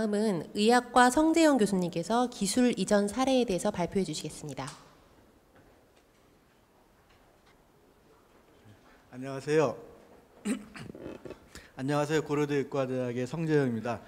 다음은 의학과 성재영 교수님께서 기술 이전 사례에 대해서 발표해 주시겠습니다. 안녕하세요. 안녕하세요. 고려대 의과대학의 성재영입니다.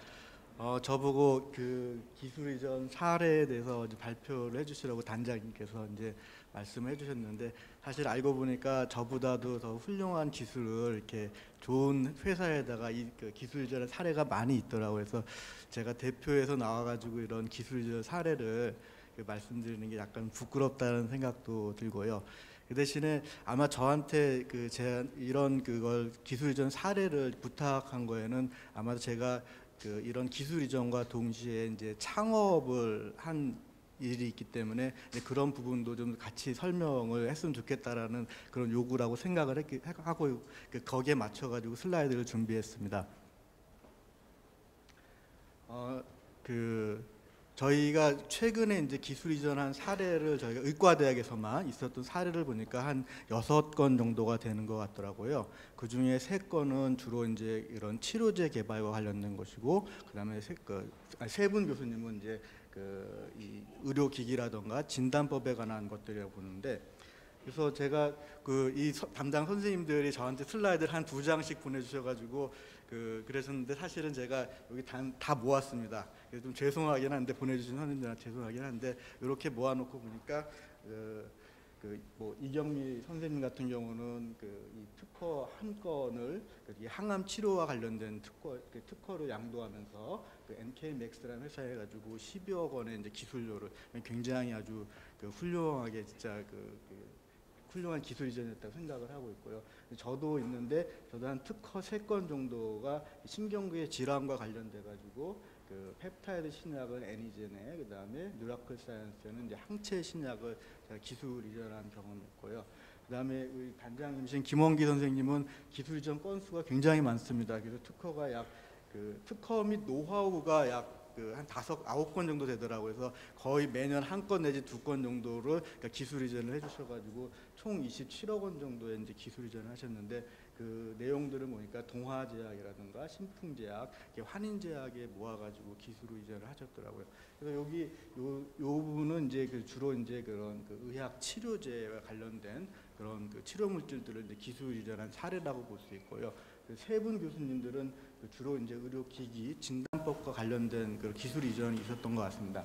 어, 저보고 그 기술 이전 사례에 대해서 발표를 해주시라고 단장님께서 이제 말씀을 해주셨는데 사실 알고 보니까 저보다도 더 훌륭한 기술을 이렇게 좋은 회사에다가 이그 기술 이전 사례가 많이 있더라고요. 그래서 제가 대표에서 나와가지고 이런 기술 이전 사례를 그 말씀드리는 게 약간 부끄럽다는 생각도 들고요. 그 대신에 아마 저한테 그 제안 이런 그걸 기술 이전 사례를 부탁한 거에는 아마도 제가 그 이런 기술 이전과 동시에 이제 창업을 한 일이 있기 때문에 그런 부분도 좀 같이 설명을 했으면 좋겠다라는 그런 요구라고 생각을 했기, 하고 그 거기에 맞춰 가지고 슬라이드를 준비했습니다. 어, 그 저희가 최근에 이제 기술 이전한 사례를 저희가 의과대학에서만 있었던 사례를 보니까 한 여섯 건 정도가 되는 것 같더라고요. 그 중에 세 건은 주로 이제 이런 치료제 개발과 관련된 것이고, 그다음에 세분 그, 교수님은 이제 그 이 의료기기라던가 진단법에 관한 것들이라고 보는데, 그래서 제가 그 이 담당 선생님들이 저한테 슬라이드를 한 두 장씩 보내주셔가지고 그 그랬었는데 사실은 제가 여기 다, 다 모았습니다. 좀 죄송하긴 한데 보내주신 선생님들한테 죄송하긴 한데 이렇게 모아놓고 보니까 그, 그 뭐 이경미 선생님 같은 경우는 그 이 특허 한 건을 그 항암 치료와 관련된 특허 그 특허를 양도하면서 그 NK 맥스라는 회사에 가지고 10여 원의 이제 기술료를 굉장히 아주 그 훌륭하게 진짜 그, 그 훌륭한 기술 이전이었다고 생각을 하고 있고요. 저도 있는데 저도 한 특허 세 건 정도가 신경계의 질환과 관련돼 가지고 그 펩타이드 신약은 애니젠에 그다음에 뉴라클 사이언스는 이제 항체 신약을 제가 기술 이전한 경험이 있고요. 그다음에 우리 단장님이신 김원기 선생님은 기술 이전 건수가 굉장히 많습니다. 그래서 특허가 약 그 특허 및 노하우가 약 그 한 다섯 아홉 건 정도 되더라고요. 그래서 거의 매년 한 건 내지 두 건 정도를 그러니까 기술 이전을 해주셔가지고 총 27억 원 정도의 이제 기술 이전을 하셨는데 그 내용들을 보니까 동화제약이라든가 신풍제약, 환인제약에 모아가지고 기술 이전을 하셨더라고요. 그래서 여기 요, 요 부분은 이제 그 주로 이제 그런 그 의학 치료제와 관련된 그런 그 치료 물질들을 이제 기술 이전한 사례라고 볼 수 있고요. 그 세 분 교수님들은 그 주로 이제 의료기기 진단법과 관련된 그 기술 이전이 있었던 것 같습니다.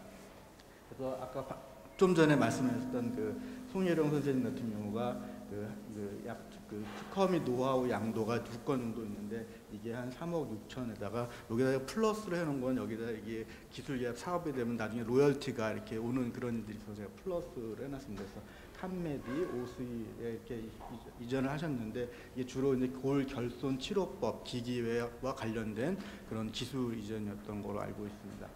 그래서 아까 좀 전에 말씀하셨던 그 송예령 선생님 같은 경우가 그, 그 특허 및 노하우 양도가 두 건 정도 있는데 이게 한 3억 6천에다가 여기다 플러스로 해놓은 건 여기다 이게 기술 예약 사업이 되면 나중에 로열티가 이렇게 오는 그런 일들이 있어서 제가 플러스를 해놨습니다. 그래서 칸메디, 오스이에 이렇게 이전을 하셨는데 이게 주로 이제 골 결손 치료법 기기와 관련된 그런 기술 이전이었던 걸로 알고 있습니다.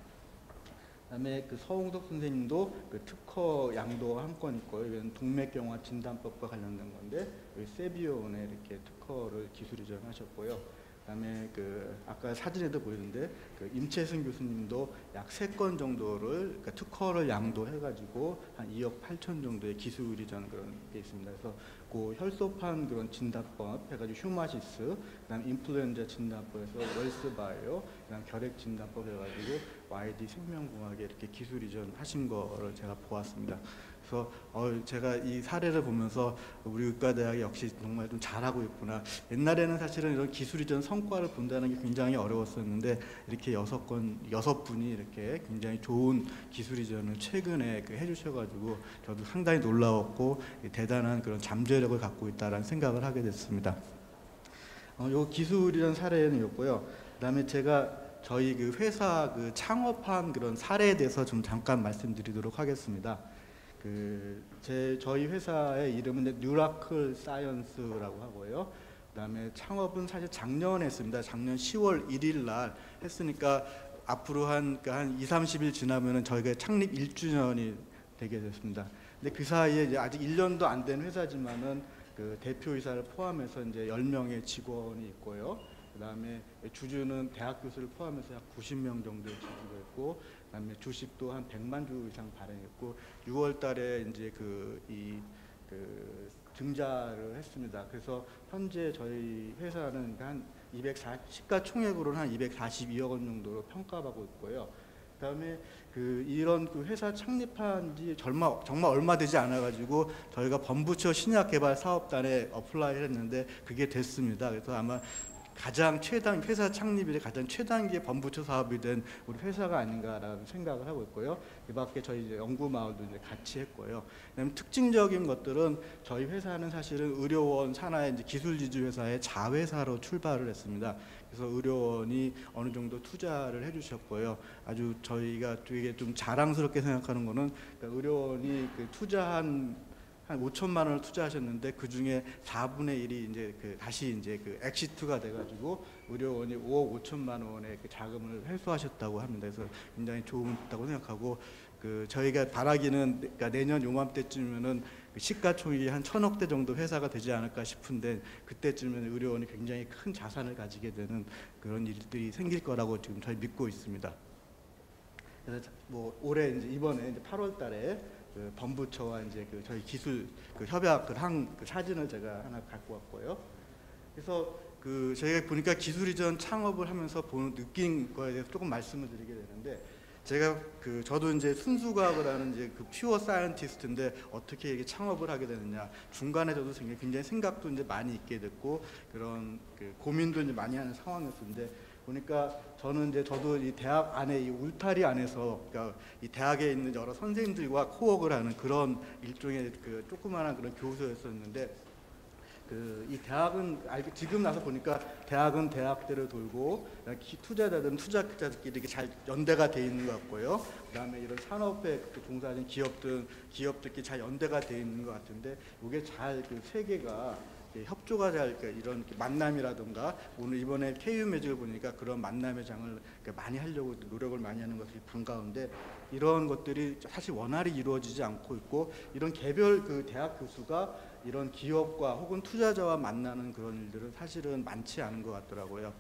그다음에 그 서홍석 선생님도 그 특허 양도 한 건 있고요. 이건 동맥경화 진단법과 관련된 건데 여기 세비온에 이렇게 특허를 기술 이전하셨고요. 그다음에 그 아까 사진에도 보이는데 그 임채승 교수님도 약 세 건 정도를 그러니까 특허를 양도해가지고 한 2억 8천 정도의 기술 이전 그런 게 있습니다. 그래서 그 혈소판 그런 진단법 해가지고 휴마시스, 그다음 인플루엔자 진단법에서 웰스바이오, 그다음 결핵 진단법 해가지고 YD 생명공학에 이렇게 기술 이전 하신 거를 제가 보았습니다. 그래서 어, 제가 이 사례를 보면서 우리 의과대학이 역시 정말 좀 잘하고 있구나. 옛날에는 사실은 이런 기술 이전 성과를 본다는 게 굉장히 어려웠었는데 이렇게 여섯 건 여섯 분이 이렇게 굉장히 좋은 기술 이전을 최근에 그 해주셔가지고 저도 상당히 놀라웠고 대단한 그런 잠재력을 갖고 있다라는 생각을 하게 됐습니다. 어, 요 기술 이전 사례는 였고요. 그다음에 제가 저희 그 회사 그 창업한 그런 사례에 대해서 좀 잠깐 말씀드리도록 하겠습니다. 그 제 저희 회사의 이름은 뉴라클 사이언스라고 하고요. 그다음에 창업은 사실 작년에 했습니다. 작년 10월 1일 날 했으니까 앞으로 한, 그러니까 한 2, 30일 지나면은 저희가 창립 1주년이 되게 됐습니다. 근데 그 사이에 이제 아직 1년도 안 된 회사지만은 그 대표이사를 포함해서 이제 10명의 직원이 있고요. 그다음에 주주는 대학 교수를 포함해서 약 90명 정도의 주주가 있고 그다음에 주식도 한 100만 주 이상 발행했고 6월 달에 이제 그 이그 그 증자를 했습니다. 그래서 현재 저희 회사는 한 240, 시가 총액으로는 한 242억 원 정도로 평가받고 있고요. 그다음에 그 이런 그 회사 창립한 지 정말 정말 얼마 되지 않아 가지고 저희가 범부처 신약 개발 사업단에 apply를 했는데 그게 됐습니다. 그래서 아마 가장 최단 회사 창립일에 가장 최단기의 범부처 사업이 된 우리 회사가 아닌가라는 생각을 하고 있고요. 이 밖에 저희 이제 연구 마을도 이제 같이 했고요. 그다음에 특징적인 것들은 저희 회사는 사실은 의료원 산하의 이제 기술 지주 회사의 자회사로 출발을 했습니다. 그래서 의료원이 어느 정도 투자를 해주셨고요. 아주 저희가 되게 좀 자랑스럽게 생각하는 거는 그러니까 의료원이 그 투자한 한 5천만 원을 투자하셨는데 그 중에 4분의 1이 이제 그 다시 이제 그 exit가 돼가지고 의료원이 5억 5천만 원의 그 자금을 회수하셨다고 합니다. 그래서 굉장히 좋다고 생각하고 그 저희가 바라기는 그러니까 내년 요맘때쯤이면은 그 시가총액이 한 천억 대 정도 회사가 되지 않을까 싶은데 그때쯤에는 의료원이 굉장히 큰 자산을 가지게 되는 그런 일들이 생길 거라고 지금 저희 믿고 있습니다. 그래서 자- 뭐 올해 이제 이번에 이제 8월달에 그 범부처와 이제 그 저희 기술 그 협약을 한그 사진을 제가 하나 갖고 왔고요. 그래서 그 저희가 보니까 기술 이전 창업을 하면서 보는 느낀 거에 대해서 조금 말씀을 드리게 되는데 제가 그 저도 이제 순수과학을 하는 이제 그 퓨어 사이언티스트인데 어떻게 이게 창업을 하게 되느냐 중간에 저도 굉장히 생각도 이제 많이 있게 됐고 그런 그 고민도 이제 많이 하는 상황이었는데 보니까 저는 이제 저도 이 대학 안에 이 울타리 안에서 그러니까 이 대학에 있는 여러 선생님들과 코웍을 하는 그런 일종의 그 조그마한 그런 교수였었는데 그 이 대학은 알게 지금 나서 보니까 대학은 대학대로 돌고 기- 투자자들은 투자자들끼리 이렇게 잘 연대가 돼 있는 것 같고요. 그다음에 이런 산업에 그 종사하는 기업들 기업들끼리 잘 연대가 돼 있는 것 같은데 이게 잘 그 세계가 협조가 잘 그러니까 이런 만남이라든가 오늘 이번에 KU 매직을 보니까 그런 만남의 장을 많이 하려고 노력을 많이 하는 것이 반가운데 이런 것들이 사실 원활히 이루어지지 않고 있고 이런 개별 그 대학 교수가 이런 기업과 혹은 투자자와 만나는 그런 일들은 사실은 많지 않은 것 같더라고요.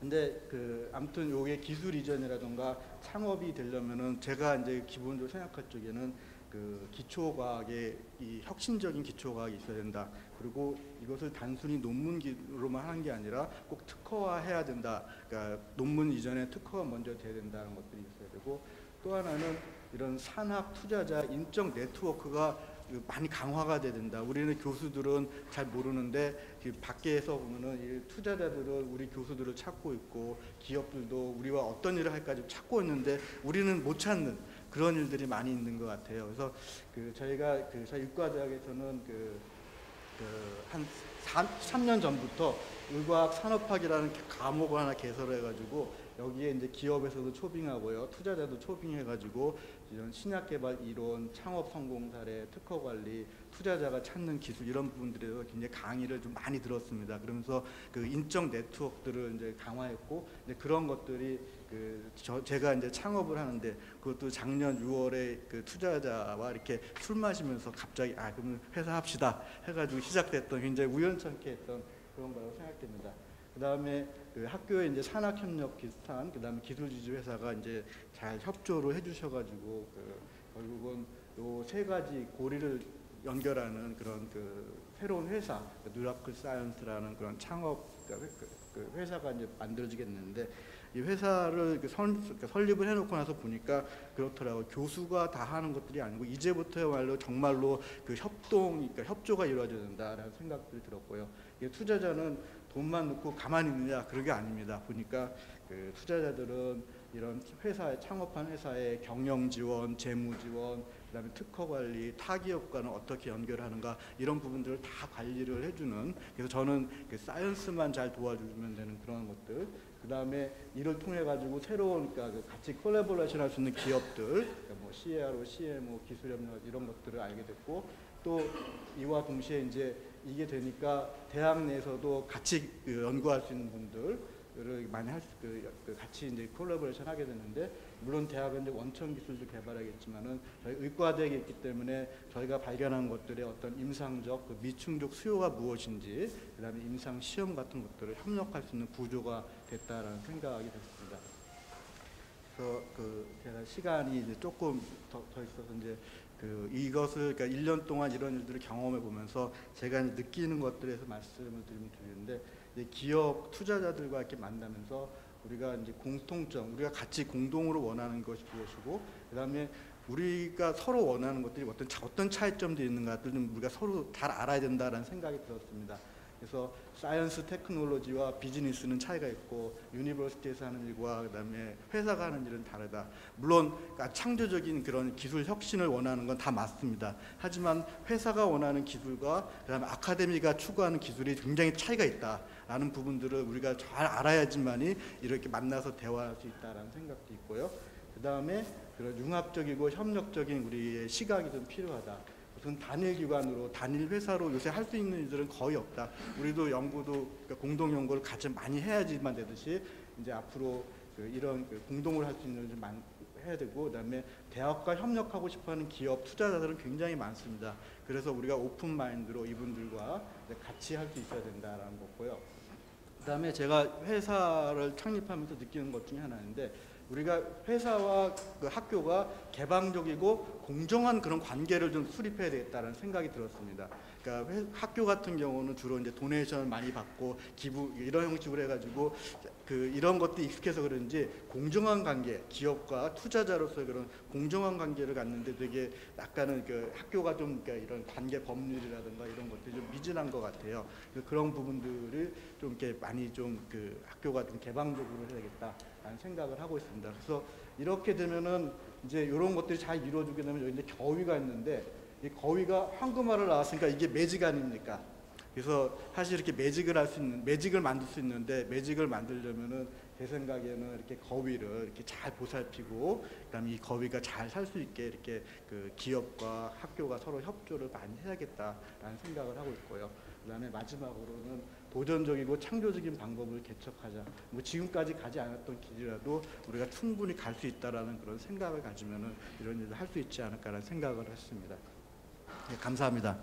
근데 그 아무튼 요게 기술 이전이라던가 창업이 되려면은 제가 이제 기본적으로 생각할 쪽에는 그 기초과학의 이 혁신적인 기초과학이 있어야 된다. 그리고 이것을 단순히 논문로만 하는 게 아니라 꼭 특허화해야 된다. 그러니까 논문 이전에 특허가 먼저 돼야 된다는 것들이 있어야 되고 또 하나는 이런 산학 투자자 인적 네트워크가 그 많이 강화가 돼야 된다. 우리는 교수들은 잘 모르는데 그 밖에서 보면은 이 투자자들은 우리 교수들을 찾고 있고 기업들도 우리와 어떤 일을 할까 지금 찾고 있는데 우리는 못 찾는 그런 일들이 많이 있는 것 같아요. 그래서 그 저희가 그 저희 의과대학에서는 그 그한 3년 전부터 의과학 산업학이라는 과목을 하나 개설해가지고 여기에 이제 기업에서도 초빙하고요, 투자자도 초빙해가지고 이런 신약 개발 이론, 창업 성공 사례, 특허 관리, 투자자가 찾는 기술 이런 부분들에서 굉장히 강의를 좀 많이 들었습니다. 그러면서 그 인적 네트워크들을 이제 강화했고 이제 그런 것들이 그 저, 제가 이제 창업을 하는데 그것도 작년 6월에 그 투자자와 이렇게 술 마시면서 갑자기 아 그러면 회사 합시다 해가지고 시작됐던 굉장히 우연찮게 했던 그런 거라고 생각됩니다. 그 다음에 그 학교에 이제 산학 협력 비슷한 그 다음에 기술 지주 회사가 이제 잘 협조를 해주셔가지고 그 결국은 요 세 가지 고리를 연결하는 그런 그 새로운 회사 그 누라클 사이언스라는 그런 창업 그러니까 회- 그- 그 회사가 이제 만들어지겠는데 이 회사를 그 설, 설립을 해놓고 나서 보니까 그렇더라고 요 교수가 다 하는 것들이 아니고 이제부터야말로 정말로 그 협동, 그러니까 협조가 이루어져야 된다라는 생각들이 들었고요. 투자자는 돈만 넣고 가만히 있느냐 그런 게 아닙니다. 보니까 그 투자자들은 이런 회사에 창업한 회사의 경영 지원, 재무 지원, 그다음에 특허 관리, 타기업과는 어떻게 연결하는가 이런 부분들을 다 관리를 해주는 그래서 저는 그 사이언스만 잘 도와주면 되는 그런 것들 그다음에 이를 통해 가지고 새로운 그러니까 그 같이 콜라보레이션 할 수 있는 기업들 그러니까 뭐 CRO, CMO, 기술협력 이런 것들을 알게 됐고 또 이와 동시에 이제 이게 되니까 대학 내에서도 같이 그 연구할 수 있는 분들 을 많이 할 수, 그, 그 같이 이제 콜라보레이션 하게 됐는데 물론 대학은 이제 원천 기술도 개발하겠지만은 저희 의과대학에 있기 때문에 저희가 발견한 것들의 어떤 임상적 그 미충족 수요가 무엇인지 그 다음에 임상 시험 같은 것들을 협력할 수 있는 구조가 됐다라는 생각이 됐습니다. 그래서 그 제가 시간이 이제 조금 더, 더 있어서 이제 그 이것을 그러니까 1년 동안 이런 일들을 경험해 보면서 제가 느끼는 것들에서 말씀을 드리면 이제 기업 투자자들과 이렇게 만나면서 우리가 이제 공통점, 우리가 같이 공동으로 원하는 것이 무엇이고 그 다음에 우리가 서로 원하는 것들이 어떤 차- 어떤 차이점도 있는가를 좀 우리가 서로 잘 알아야 된다라는 생각이 들었습니다. 그래서 science technology와 비즈니스는 차이가 있고 university에서 하는 일과 그다음에 회사가 하는 일은 다르다. 물론 그러니까 창조적인 그런 기술 혁신을 원하는 건 다 맞습니다. 하지만 회사가 원하는 기술과 그다음에 아카데미가 추구하는 기술이 굉장히 차이가 있다라는 부분들을 우리가 잘 알아야지만이 이렇게 만나서 대화할 수 있다라는 생각도 있고요. 그다음에 그런 융합적이고 협력적인 우리의 시각이 좀 필요하다. 무슨 단일 기관으로 단일 회사로 요새 할 수 있는 일들은 거의 없다. 우리도 연구도 그러니까 공동 연구를 같이 많이 해야지만 되듯이 이제 앞으로 그 이런 그 공동을 할 수 있는 일을 좀 많이 해야 되고 그다음에 대학과 협력하고 싶어하는 기업 투자자들은 굉장히 많습니다. 그래서 우리가 오픈 마인드로 이분들과 같이 할 수 있어야 된다라는 거고요. 그다음에 제가 회사를 창립하면서 느끼는 것 중에 하나인데 우리가 회사와 그 학교가 개방적이고 공정한 그런 관계를 좀 수립해야 되겠다는 생각이 들었습니다. 그러니까 회- 학교 같은 경우는 주로 이제 도네이션을 많이 받고 기부 이런 형식으로 해가지고 그 이런 것도 익숙해서 그런지 공정한 관계, 기업과 투자자로서의 그런 공정한 관계를 갖는데 되게 약간은 그 학교가 좀 그러니까 이런 관계 법률이라든가 이런 것들이 좀 미진한 것 같아요. 그런 부분들을 좀 이렇게 많이 좀 그 학교가 좀 개방적으로 해야겠다라는 생각을 하고 있습니다. 그래서 이렇게 되면은 이제 이런 것들이 잘 이루어지게 되면 여기 이제 겨위가 있는데 이 거위가 황금알을 낳았으니까 이게 매직 아닙니까? 그래서 사실 이렇게 매직을 할 수 있는 매직을 만들 수 있는데 매직을 만들려면은 제 생각에는 이렇게 거위를 이렇게 잘 보살피고 그다음에 이 거위가 잘 살 수 있게 이렇게 그 기업과 학교가 서로 협조를 많이 해야겠다라는 생각을 하고 있고요. 그다음에 마지막으로는 도전적이고 창조적인 방법을 개척하자. 뭐 지금까지 가지 않았던 길이라도 우리가 충분히 갈 수 있다라는 그런 생각을 가지면은 이런 일을 할 수 있지 않을까라는 생각을 했습니다. 네, 감사합니다.